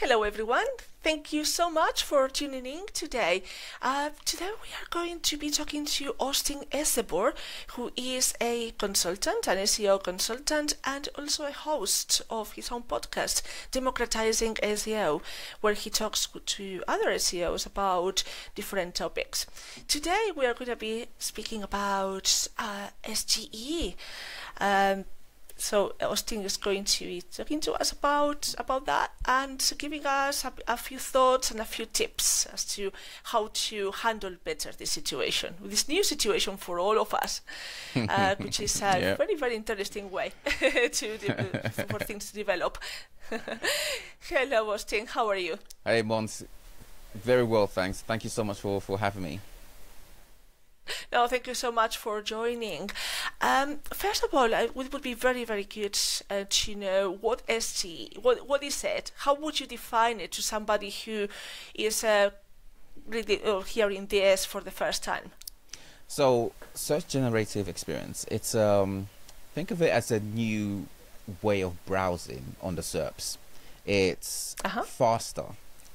Hello, everyone. Thank you so much for tuning in today. Uh, today, we are going to be talking to Austine Esezobor, who is a consultant, an SEO consultant, and also a host of his own podcast, Democratizing SEO, where he talks to other SEOs about different topics. Today, we are going to be speaking about uh, SGE. Um, so Austine is going to be talking to us about about that and giving us a, a, few thoughts and a few tips as to how to handle better this situation, this new situation for all of us, uh, which is a yep. very very interesting way to for things to develop. Hello, Austine. How are you? Hey, Mons. Very well, thanks. Thank you so much for for having me. No, thank you so much for joining. Um, first of all, it would be very, very good uh, to know what SG, what what is it? How would you define it to somebody who is uh, really uh, hearing this for the first time? So, search generative experience. It's um, think of it as a new way of browsing on the SERPs. It's uh-huh. faster.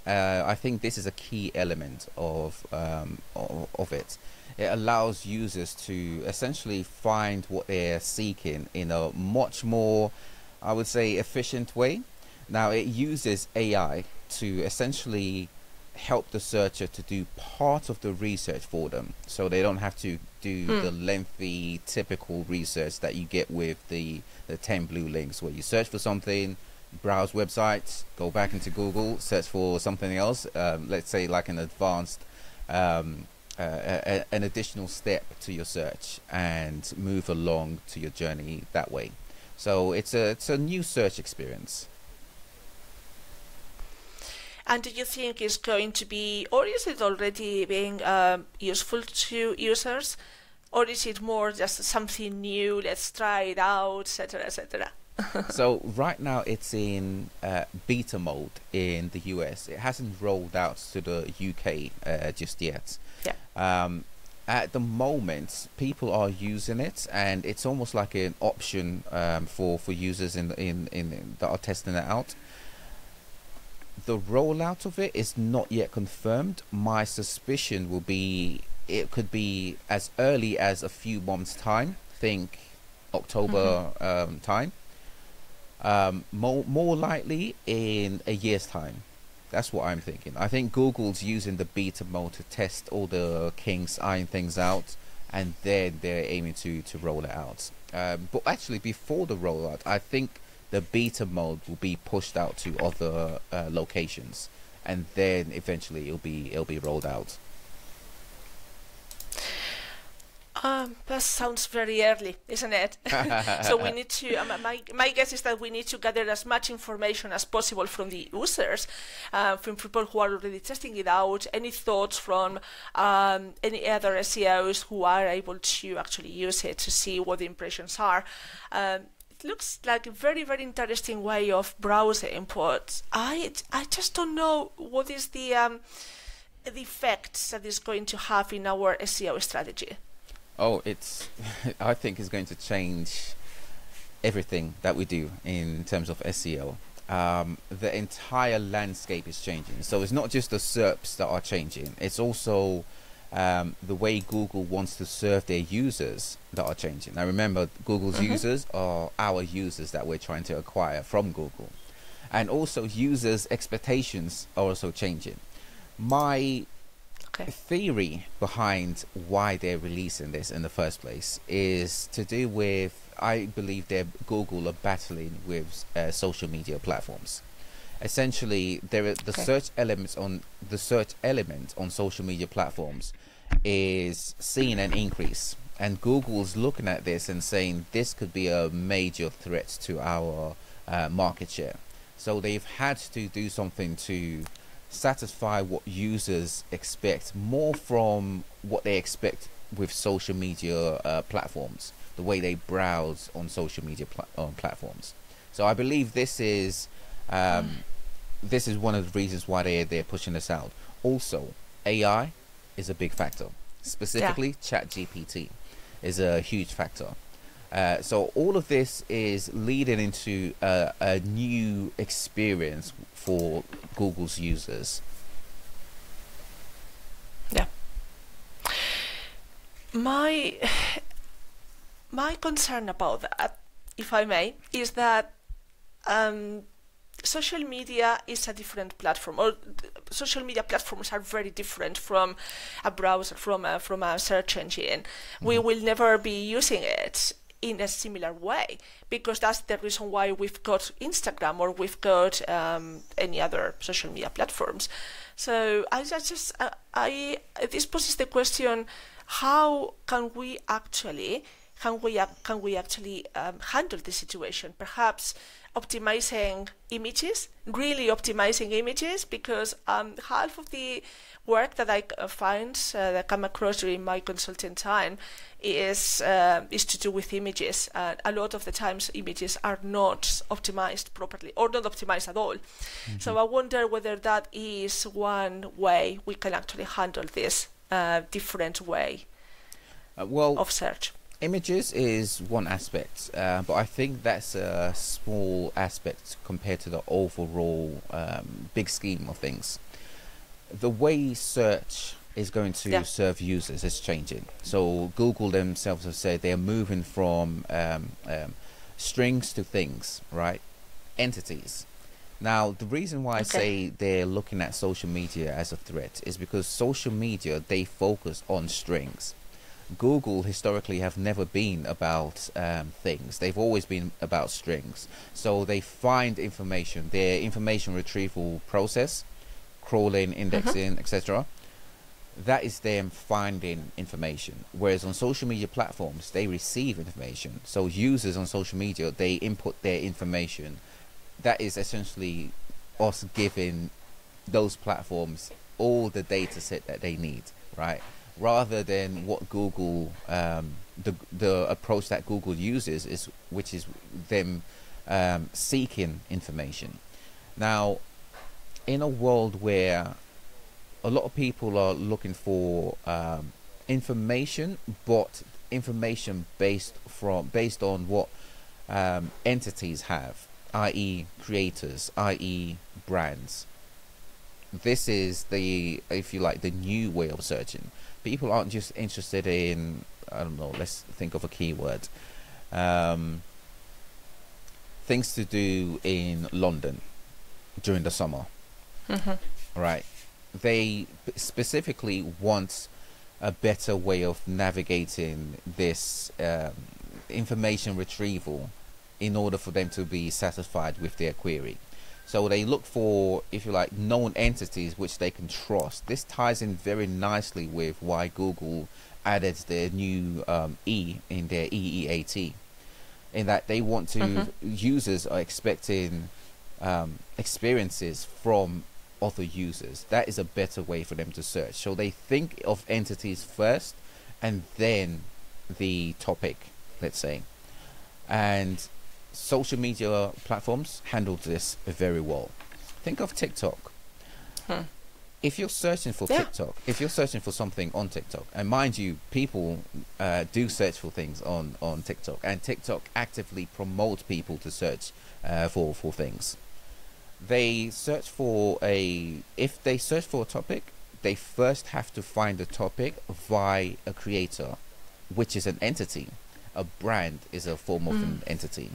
Uh, I think this is a key element of um, of, of it it allows users to essentially find what they're seeking in a much more, I would say, efficient way. Now, it uses AI to essentially help the searcher to do part of the research for them so they don't have to do mm. the lengthy typical research that you get with the the 10 blue links where you search for something browse websites go back into google search for something else um, let's say like an advanced um, uh, a, an additional step to your search and move along to your journey that way. So it's a it's a new search experience. And do you think it's going to be, or is it already being um, useful to users, or is it more just something new? Let's try it out, etc., etc. so right now it's in uh, beta mode in the US. It hasn't rolled out to the UK uh, just yet. Yeah. Um, at the moment, people are using it, and it's almost like an option um, for for users in, in in that are testing it out. The rollout of it is not yet confirmed. My suspicion will be it could be as early as a few months' time. Think October mm-hmm. um, time. Um, more more likely in a year's time. That's what I'm thinking. I think Google's using the beta mode to test all the kinks, iron things out, and then they're aiming to to roll it out. Um, but actually, before the rollout, I think the beta mode will be pushed out to other uh, locations, and then eventually it'll be it'll be rolled out. Um, that sounds very early, isn't it? so we need to. Um, my my guess is that we need to gather as much information as possible from the users, uh, from people who are already testing it out. Any thoughts from um, any other SEOs who are able to actually use it to see what the impressions are. Um, it looks like a very very interesting way of browsing, but I I just don't know what is the um, the effects that is going to have in our SEO strategy. Oh, it's. I think is going to change everything that we do in terms of SEO. Um, the entire landscape is changing. So it's not just the SERPs that are changing. It's also um, the way Google wants to serve their users that are changing. Now remember, Google's mm-hmm. users are our users that we're trying to acquire from Google, and also users' expectations are also changing. My okay. theory behind why they're releasing this in the first place is to do with I believe that Google are battling with uh, social media platforms. Essentially, there are the okay. search elements on the search element on social media platforms is seeing an increase, and Google's looking at this and saying this could be a major threat to our uh, market share. So they've had to do something to satisfy what users expect more from what they expect with social media uh, platforms, the way they browse on social media pl- on platforms. So I believe this is um, this is one of the reasons why they they're pushing this out. Also, AI is a big factor. Specifically, yeah. ChatGPT is a huge factor. Uh, so all of this is leading into a, a new experience for Google's users. Yeah. My my concern about that, if I may, is that um, social media is a different platform, or social media platforms are very different from a browser, from a, from a search engine. Mm-hmm. We will never be using it in a similar way because that's the reason why we've got Instagram or we've got um, any other social media platforms. So I just, uh, I this poses the question: How can we actually can we can we actually um, handle the situation? Perhaps optimizing images, really optimizing images, because um, half of the work that I find uh, that I come across during my consulting time is uh, is to do with images. Uh, a lot of the times, images are not optimized properly or not optimized at all. Mm-hmm. So I wonder whether that is one way we can actually handle this uh, different way uh, well, of search. Images is one aspect, uh, but I think that's a small aspect compared to the overall um, big scheme of things. The way search is going to yeah. serve users is changing. So Google themselves have said they're moving from um, um, strings to things, right? Entities. Now, the reason why okay. I say they're looking at social media as a threat is because social media they focus on strings. Google historically have never been about um, things. They've always been about strings. So they find information, their information retrieval process, crawling, mm-hmm. indexing, etc. That is them finding information. Whereas on social media platforms, they receive information. So users on social media, they input their information. That is essentially us giving those platforms all the data set that they need, right? Rather than what Google um, the the approach that Google uses is which is them um, seeking information. Now, in a world where a lot of people are looking for um, information, but information based from based on what um, entities have, i.e., creators, i.e., brands. This is the, if you like, the new way of searching people aren't just interested in I don't know. Let's think of a keyword. Um, things to do in London during the summer. Mm-hmm. Right. They specifically want a better way of navigating this um, information retrieval in order for them to be satisfied with their query. So they look for, if you like, known entities which they can trust. This ties in very nicely with why Google added their new um, E in their EEAT, in that they want to mm-hmm. users are expecting um, experiences from other users. That is a better way for them to search. So they think of entities first, and then the topic, let's say, and social media platforms handle this very well. Think of TikTok. Hmm. If you're searching for yeah. TikTok, if you're searching for something on TikTok, and mind you, people uh, do search for things on, on TikTok, and TikTok actively promotes people to search uh, for for things. They search for a if they search for a topic, they first have to find a topic via a creator, which is an entity. A brand is a form of mm. an entity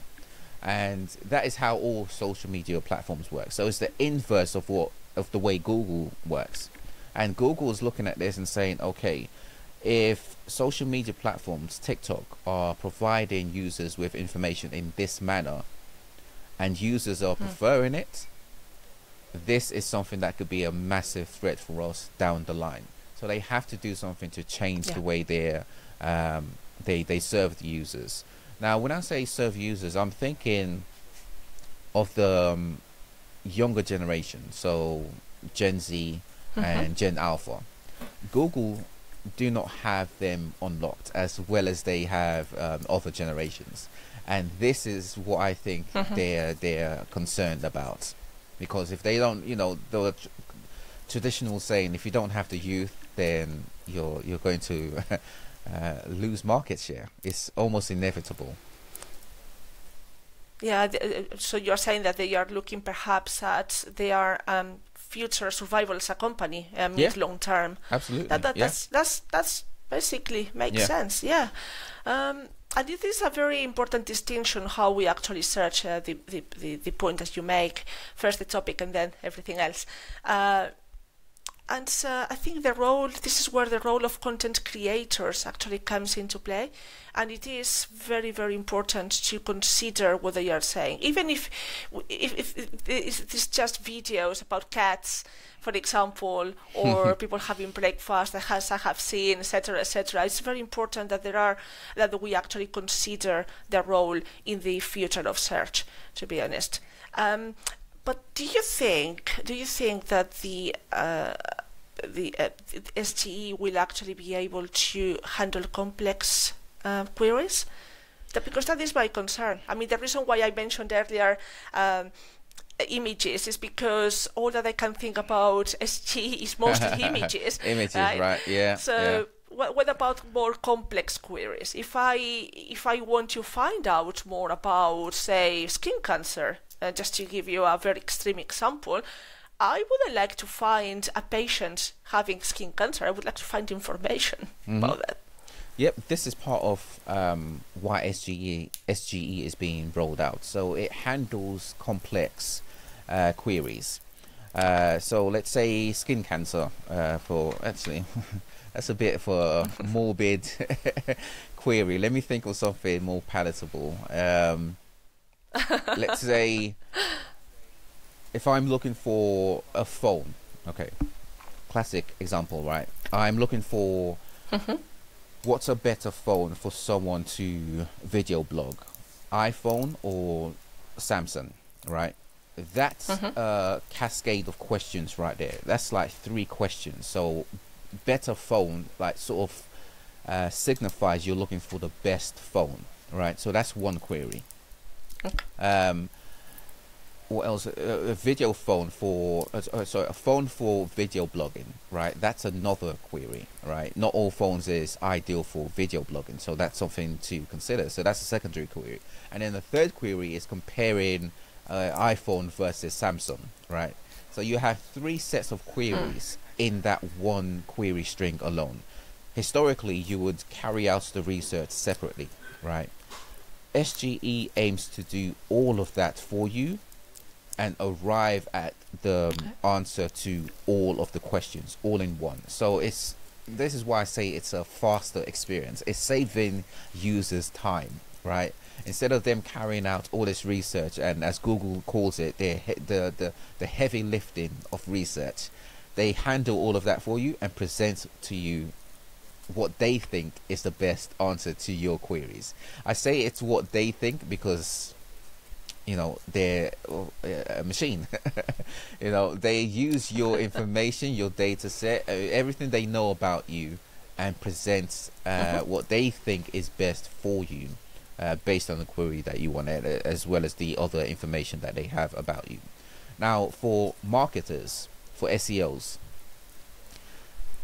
and that is how all social media platforms work. So it's the inverse of what of the way Google works, and Google is looking at this and saying, okay, if social media platforms, TikTok, are providing users with information in this manner, and users are mm. preferring it, this is something that could be a massive threat for us down the line. So they have to do something to change yeah. the way they um, they they serve the users. Now, when I say serve users, I'm thinking of the um, younger generation, so Gen Z mm-hmm. and Gen Alpha. Google do not have them unlocked as well as they have um, other generations, and this is what I think mm-hmm. they're they're concerned about, because if they don't, you know, the tr- traditional saying, if you don't have the youth, then you're you're going to uh, lose market share. It's almost inevitable. Yeah, uh, so you're saying that they are looking perhaps at their um, future survival as a company, uh, mid Yeah. long term. Absolutely. That, that, yeah. That's that's that's basically makes Yeah. sense. Yeah. Um, and it is a very important distinction how we actually search uh, the, the, the, the point that you make first the topic and then everything else. Uh, and uh, I think the role, this is where the role of content creators actually comes into play. And it is very, very important to consider what they are saying. Even if, if, if, if it's just videos about cats, for example, or people having breakfast, that has I have seen, etc., etc. It's very important that there are that we actually consider the role in the future of search. To be honest, um, but do you think do you think that the uh, the uh, SGE will actually be able to handle complex uh, queries? That, because that is my concern. I mean, the reason why I mentioned earlier. Um, images is because all that I can think about SG is mostly images. Images, right? Yeah. So yeah. what, what about more complex queries? If I if I want to find out more about, say, skin cancer, uh, just to give you a very extreme example, I wouldn't like to find a patient having skin cancer. I would like to find information Mm-hmm. about that. Yep, this is part of um, why SGE SGE is being rolled out. So it handles complex uh, queries. Uh, so let's say skin cancer. Uh, for actually, that's a bit for a morbid query. Let me think of something more palatable. Um, let's say if I'm looking for a phone. Okay, classic example, right? I'm looking for what's a better phone for someone to video blog iphone or samsung right? That's a cascade of questions right there. That's like three questions. So better phone like sort of uh, signifies you're looking for the best phone right? So that's one query. Um what else? Uh, a video phone for uh, uh, sorry, a phone for video blogging, right? That's another query, right? Not all phones is ideal for video blogging, so that's something to consider. So that's a secondary query, and then the third query is comparing uh, iPhone versus Samsung, right? So you have three sets of queries in that one query string alone. Historically, you would carry out the research separately, right? SGE aims to do all of that for you and arrive at the answer to all of the questions all in one. So it's this is why I say it's a faster experience. It's saving users time, right? Instead of them carrying out all this research and as Google calls it, the the the, the heavy lifting of research, they handle all of that for you and present to you what they think is the best answer to your queries. I say it's what they think because you know they're uh, a machine. You know they use your information your data set uh, everything they know about you and present uh, what they think is best for you uh, based on the query that you want uh, as well as the other information that they have about you. Now for marketers for seos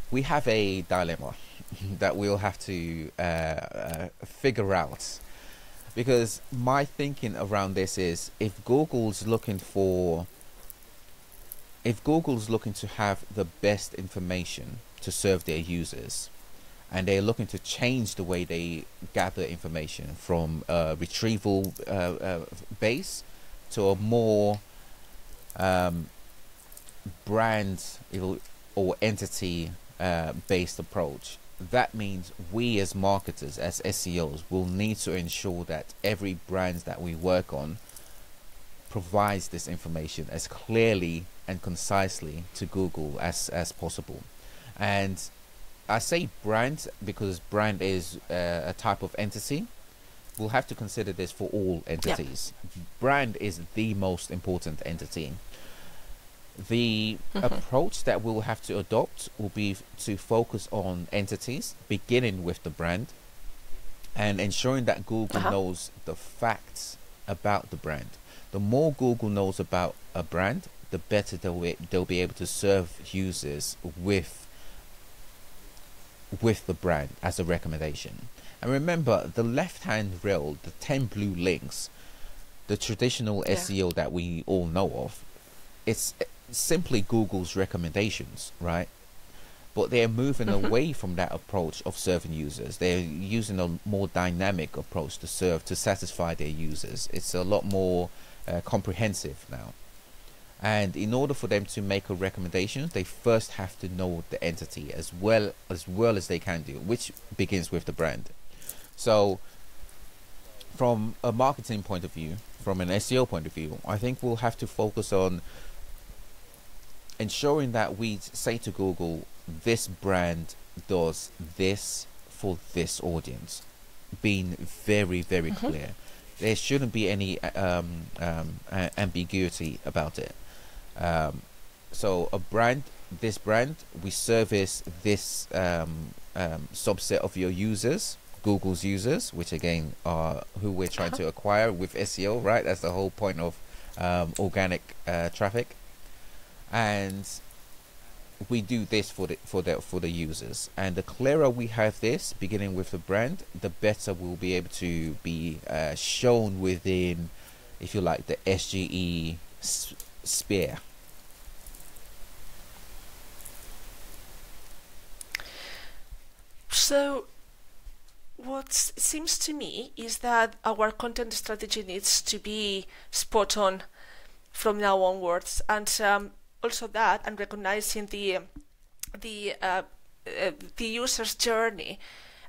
we have a dilemma that we'll have to uh, uh, figure out because my thinking around this is if Google's looking for if Google's looking to have the best information to serve their users and they're looking to change the way they gather information from a retrieval uh, uh, base to a more um, brand or entity uh, based approach that means we as marketers as SEOs will need to ensure that every brand that we work on provides this information as clearly and concisely to Google as as possible. And I say brand because brand is uh, a type of entity. We'll have to consider this for all entities. Brand is the most important entity the approach that we'll have to adopt will be to focus on entities, beginning with the brand, and ensuring that Google Uh-huh. knows the facts about the brand. The more Google knows about a brand, the better they'll be, they'll be able to serve users with with the brand as a recommendation. And remember, the left-hand rail, the ten blue links, the traditional Yeah. SEO that we all know of, it's simply Google's recommendations, right? But they're moving Mhm. away from that approach of serving users. They're using a more dynamic approach to serve to satisfy their users. It's a lot more uh, comprehensive now. And in order for them to make a recommendation, they first have to know the entity as well as well as they can do, which begins with the brand. So, from a marketing point of view, from an SEO point of view, I think we'll have to focus on ensuring that we say to Google, this brand does this for this audience, being very, very Mhm. clear. There shouldn't be any um, um, ambiguity about it. Um, so, a brand, this brand, we service this um, um, subset of your users, Google's users, which again are who we're trying Uh-huh. to acquire with SEO, right? That's the whole point of um, organic uh, traffic, and we do this for the for the for the users. And the clearer we have this, beginning with the brand, the better we'll be able to be uh, shown within, if you like, the SGE sphere. So, what seems to me is that our content strategy needs to be spot on from now onwards, and um, also that, and recognizing the the uh, uh, the user's journey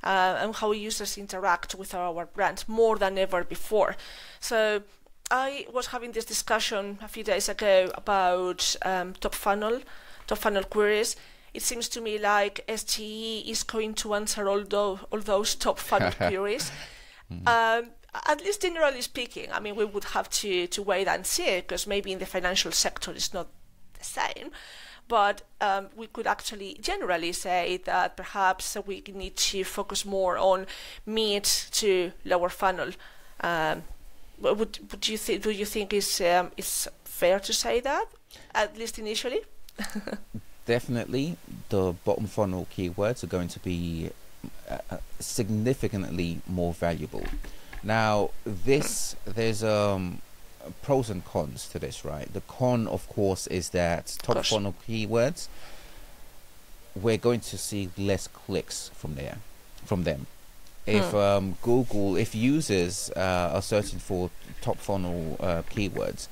uh, and how users interact with our brand more than ever before. So. I was having this discussion a few days ago about um, top funnel, top funnel queries, it seems to me like SGE is going to answer all those, all those top funnel queries. Um, at least generally speaking, I mean, we would have to, to wait and see because maybe in the financial sector it's not same. But um, we could actually generally say that perhaps we need to focus more on mid to lower funnel. Um, would would you think? Do you think is um, is fair to say that at least initially? definitely the bottom funnel keywords are going to be uh, uh, significantly more valuable. Now, this there's um pros and cons to this, right? The con, of course, is that top course. funnel keywords we're going to see less clicks from there, from them. If Hmm. um, Google, if users uh, are searching for top funnel uh, keywords,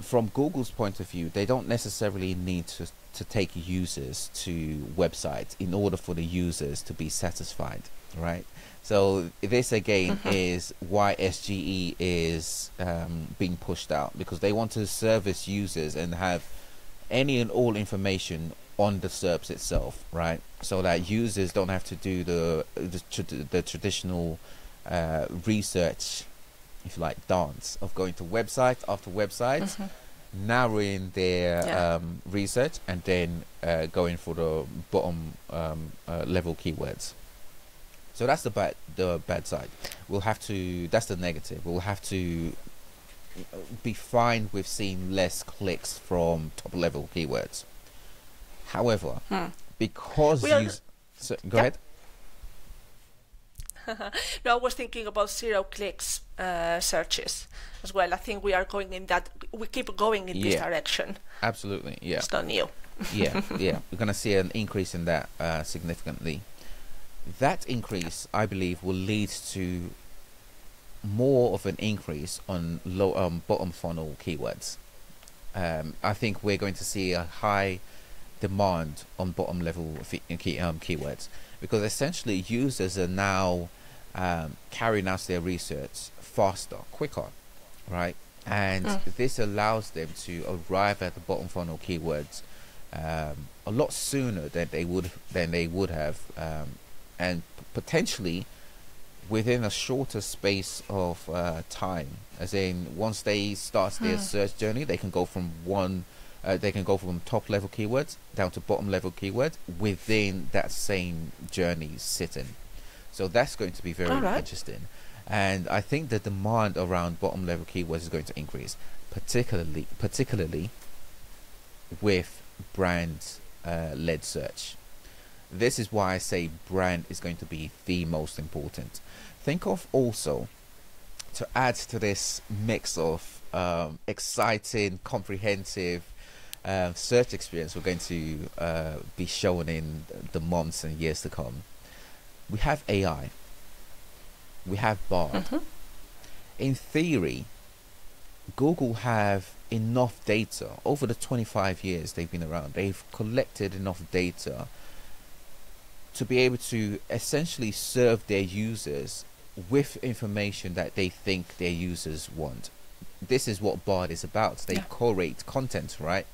from Google's point of view, they don't necessarily need to to take users to websites in order for the users to be satisfied, right? So this again Mhm. is why SGE is um, being pushed out because they want to service users and have any and all information on the SERPs itself, right? So that users don't have to do the the, the traditional uh, research, if you like, dance of going to website after website Mhm. narrowing their Yeah. um, research and then uh, going for the bottom um, uh, level keywords. So that's the bad the bad side. We'll have to. That's the negative. We'll have to be fine with seeing less clicks from top level keywords. However, Hmm. because you so, go Yeah. ahead. no, I was thinking about zero clicks uh, searches as well. I think we are going in that. We keep going in this direction. Absolutely, yeah. It's not new. yeah, yeah, we're going to see an increase in that uh, significantly. That increase, I believe, will lead to more of an increase on low um, bottom funnel keywords. Um, I think we're going to see a high demand on bottom level key, um, keywords because essentially users are now um, carrying out their research faster, quicker, right? And Mm. this allows them to arrive at the bottom funnel keywords um, a lot sooner than they would than they would have, um, and p- potentially within a shorter space of uh, time. As in, once they start their Hmm. search journey, they can go from one, uh, they can go from top level keywords down to bottom level keywords within that same journey sitting. So that's going to be very Alright. interesting, and I think the demand around bottom level keywords is going to increase, particularly particularly with brand uh, led search. This is why I say brand is going to be the most important. Think of also to add to this mix of um, exciting, comprehensive uh, search experience we're going to uh, be shown in the months and years to come. We have AI. We have Bard. Mm-hmm. In theory, Google have enough data over the 25 years they've been around. They've collected enough data to be able to essentially serve their users with information that they think their users want. This is what Bard is about. They Yeah. curate content, right?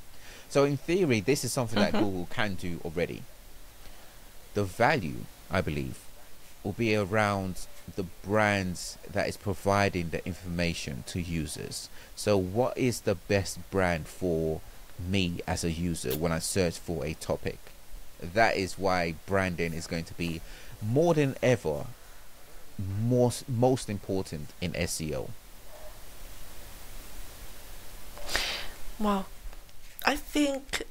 So in theory, this is something that Mhm. Google can do already. The value, I believe, will be around the brands that is providing the information to users. So what is the best brand for me as a user when I search for a topic? That is why branding is going to be more than ever most most important in SEO. Wow. I think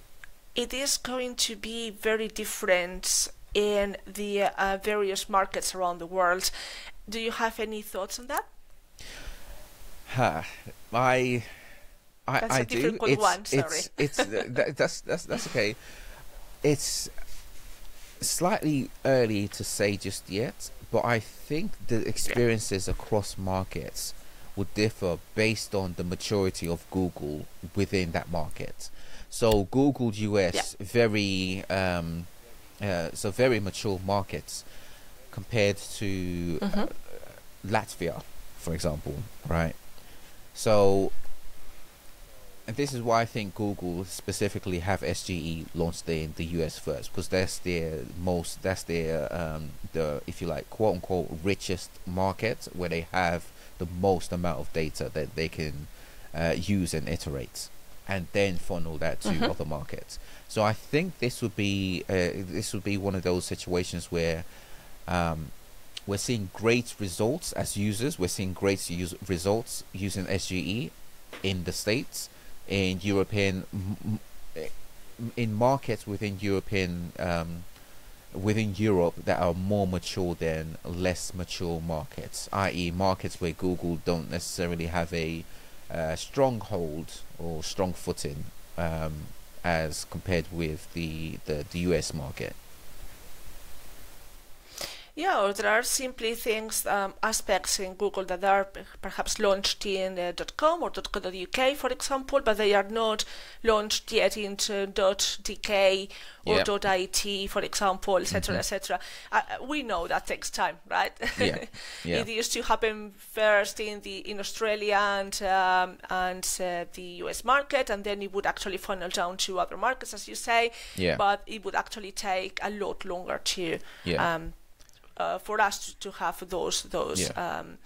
it is going to be very different in the uh, various markets around the world. Do you have any thoughts on that? Ha, I, I, That's I a do. difficult It's, one, sorry. it's, it's uh, that, that's that's that's okay. It's slightly early to say just yet, but I think the experiences across markets would differ based on the maturity of Google within that market. So Google US very um, uh, so very mature markets compared to Mhm. Latvia, for example, right? So, and this is why I think Google specifically have SGE launched in the US first, because that's their most, that's their, um, the if you like, quote unquote, richest market where they have the most amount of data that they can uh, use and iterate, and then funnel that to Mhm. other markets. So I think this would be uh, this would be one of those situations where um, we're seeing great results as users. We're seeing great use- results using SGE in the states, in European, in markets within European, um, within Europe that are more mature than less mature markets, i.e., markets where Google don't necessarily have a uh, stronghold or strong footing um, as compared with the, the, the US market. Yeah, or there are simply things, um, aspects in Google that are perhaps launched in uh, .com or .co.uk, for example, but they are not launched yet into .dk or. .it, for example, etc., Mhm. etc. Uh, we know that takes time, right? Yeah, yeah. It used to happen first in the in Australia and um, and uh, the US market, and then it would actually funnel down to other markets, as you say. Yeah. But it would actually take a lot longer to Yeah. um, uh, for us to, to have those those Yeah. um,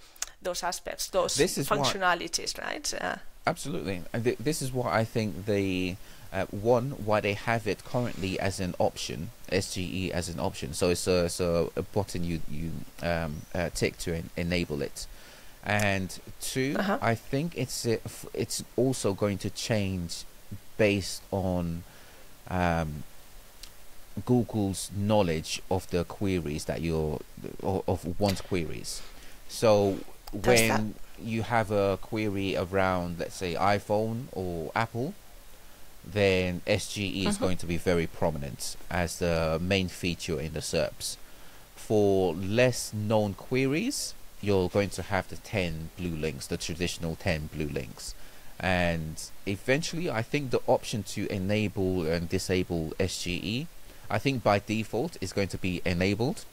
those aspects, those This is why- functionalities, right? Uh, Absolutely, th- this is what I think the uh, one why they have it currently as an option, SGE as an option. So it's a, so a button you you um, uh, tick to en- enable it, and 2 Uh-huh. I think it's uh, it's also going to change based on um, Google's knowledge of the queries that you're of, of one's queries. So Does that- when you have a query around, let's say, iPhone or Apple, then SGE is Mhm. going to be very prominent as the main feature in the SERPs. For less known queries, you're going to have the 10 blue links, the traditional 10 blue links. And eventually, I think the option to enable and disable SGE, I think by default is going to be enabled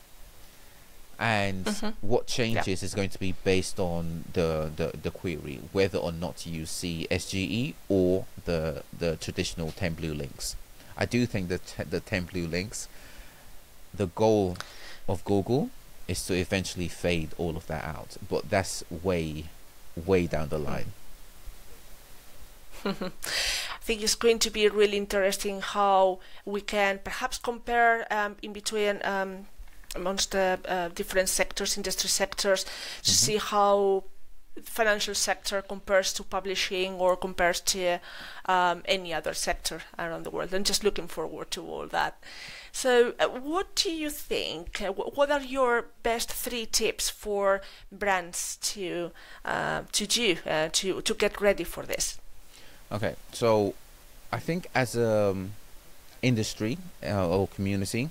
and Mhm. what changes is going to be based on the, the, the query, whether or not you see SGE or the the traditional 10 blue links. I do think that te- the 10 blue links, the goal of Google is to eventually fade all of that out, but that's way, way down the line. I think it's going to be really interesting how we can perhaps compare um, in between um, amongst the uh, different sectors, industry sectors, to see how financial sector compares to publishing or compares to um, any other sector around the world. I'm just looking forward to all that. So, uh, what do you think? Uh, what are your best three tips for brands to uh, to do uh, to to get ready for this? Okay, so I think as a um, industry uh, or community,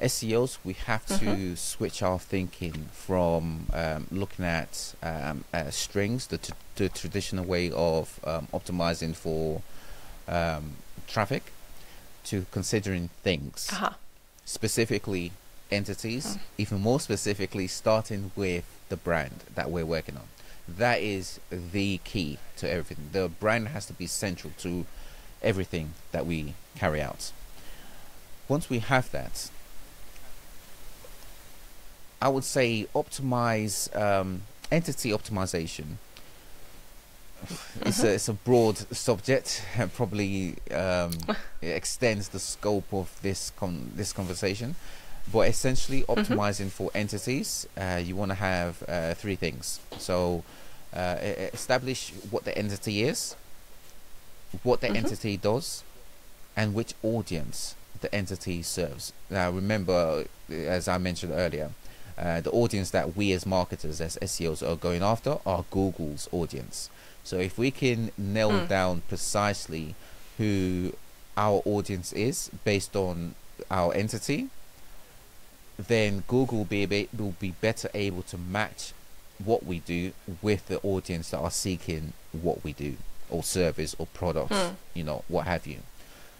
SEOs we have to Mhm. switch our thinking from um, looking at um, uh, strings, the, t- the traditional way of um, optimizing for um, traffic, to considering things Uh-huh. specifically entities, Mm. even more specifically, starting with the brand that we're working on. That is the key to everything. The brand has to be central to everything that we carry out. Once we have that, I would say optimize um, entity optimization. It's a, it's a broad subject and probably um, it extends the scope of this con- this conversation. But essentially, optimizing for entities, uh, you want to have uh, three things. So, uh, establish what the entity is, what the Mhm. entity does, and which audience the entity serves. Now, remember, as I mentioned earlier, uh, the audience that we as marketers, as SEOs, are going after are Google's audience. So, if we can nail Mm. down precisely who our audience is based on our entity, then Google will be, will be better able to match what we do with the audience that are seeking what we do or service or products, Hmm. you know, what have you.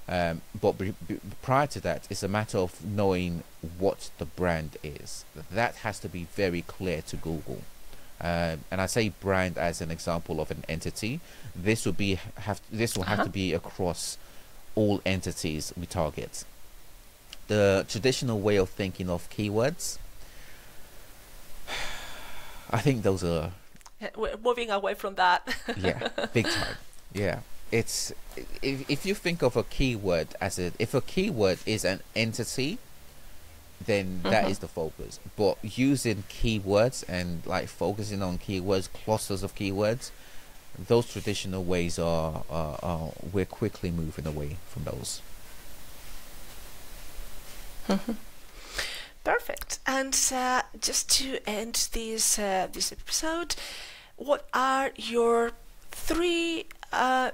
Um, but be, be, prior to that, it's a matter of knowing what the brand is. That has to be very clear to Google. Um, and I say brand as an example of an entity. This will be have this will have Uh-huh. to be across all entities we target. The traditional way of thinking of keywords, I think those are We're moving away from that. yeah, big time. Yeah, it's if if you think of a keyword as a if a keyword is an entity, then that Mhm. is the focus. But using keywords and like focusing on keywords, clusters of keywords, those traditional ways are are, are we're quickly moving away from those. Perfect. And uh, just to end this uh, this episode, what are your three uh,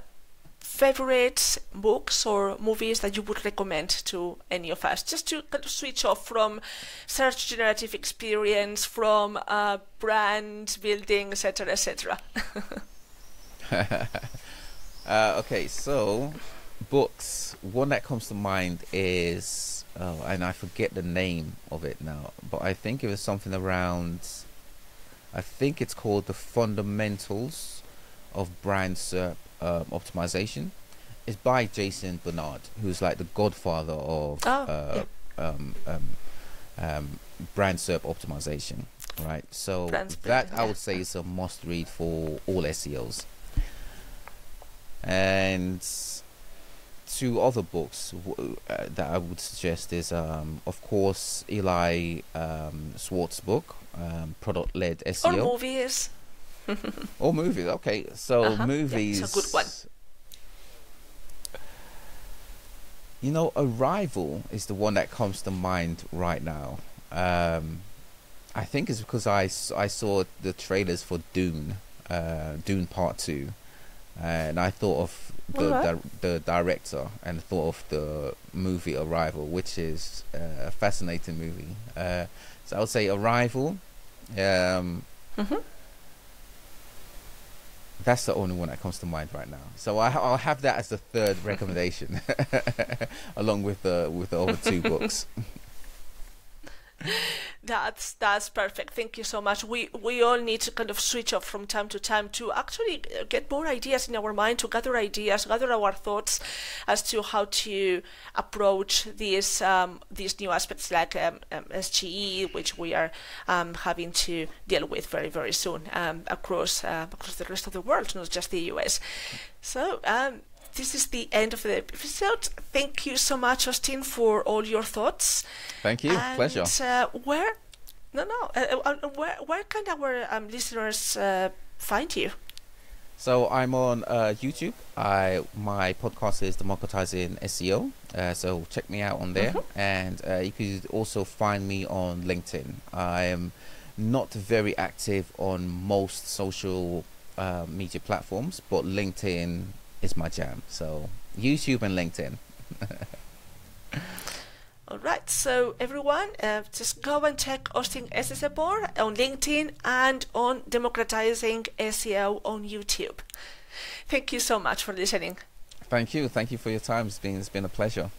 favorite books or movies that you would recommend to any of us? Just to kind of switch off from search generative experience, from uh, brand building, etc., etc. uh, okay, so books. One that comes to mind is oh, and I forget the name of it now, but I think it was something around. I think it's called the Fundamentals of Brand SERP um, Optimization. It's by Jason Barnard, who's like the godfather of Oh, uh, um, um, um, brand SERP optimization. Right, so Brand that I yeah. would say is a must read for all SEOs and two other books w- uh, that I would suggest is, um, of course, Eli um, book, um, Product Led SEO. or movies. or movies. Okay, so Uh-huh, yeah, movies. it's a good one. You know, Arrival is the one that comes to mind right now. Um, I think it's because I, I saw the trailers for Dune, uh, Dune Part Two, and I thought of the di- the director and thought of the movie Arrival, which is uh, a fascinating movie. Uh, so I would say Arrival. Um, hmm that's the only one that comes to mind right now. So I, I'll have that as the third recommendation, along with the with the other two books. That's that's perfect. Thank you so much. We we all need to kind of switch off from time to time to actually uh, get more ideas in our mind, to gather ideas, gather our thoughts as to how to approach these um, these new aspects like um, um, SGE, which we are um, having to deal with very very soon um, across uh, across the rest of the world, not just the US. So. This is the end of the episode. Thank you so much, Austine, for all your thoughts. Thank you, pleasure. Uh, where? No, no. Uh, uh, uh, where where can our um, listeners uh, find you? So I'm on uh, YouTube. I my podcast is democratizing SEO. Uh, so check me out on there, and uh, you could also find me on LinkedIn. I am not very active on most social uh, media platforms, but LinkedIn is my jam. So YouTube and LinkedIn. All right, so everyone, uh, just go and check Austine Hosting Esezobor on LinkedIn and on Democratizing SEO on YouTube. Thank you so much for listening. Thank you. Thank you for your time. It's been, it's been a pleasure.